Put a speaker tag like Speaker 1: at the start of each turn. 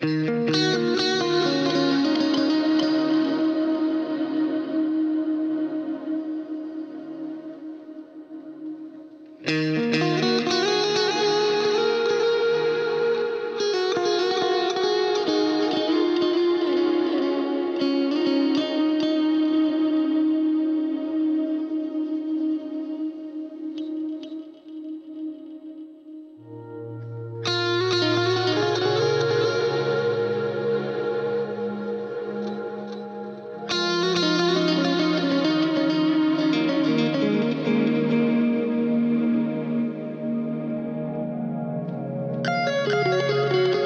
Speaker 1: Mm-hmm. Música